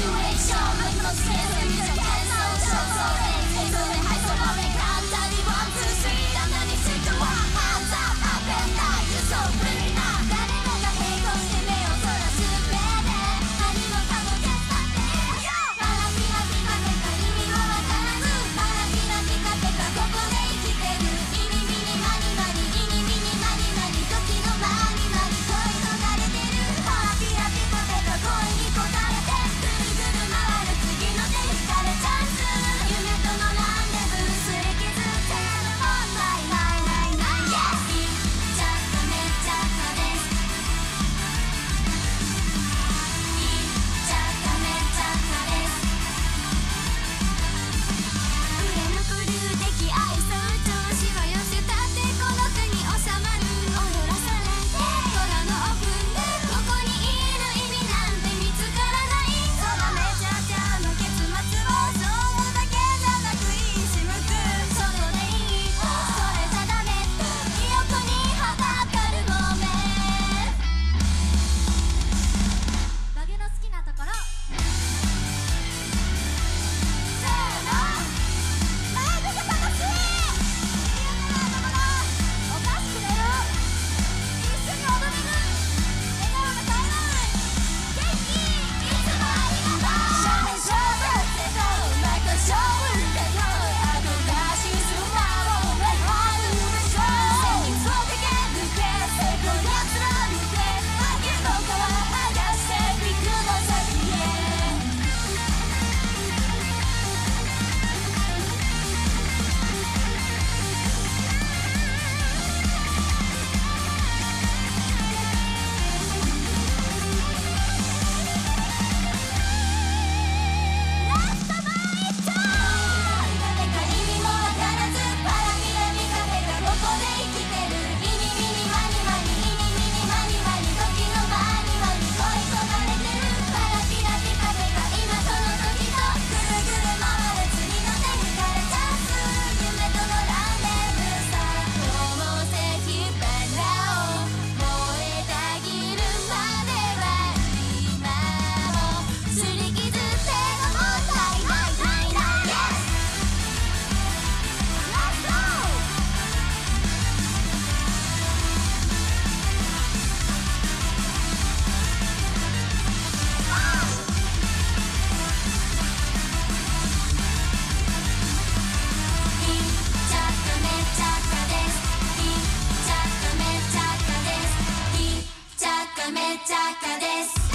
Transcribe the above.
situation with no sense of チャカです。